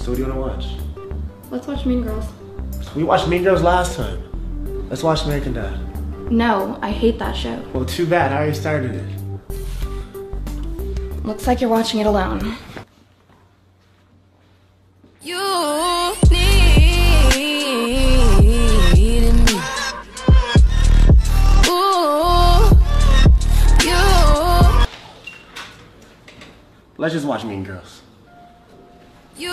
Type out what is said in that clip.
So what do you want to watch? Let's watch Mean Girls. We watched Mean Girls last time. Let's watch American Dad. No, I hate that show. Well, too bad. I already started it. Looks like you're watching it alone. You need me. Ooh, you. Let's just watch Mean Girls. You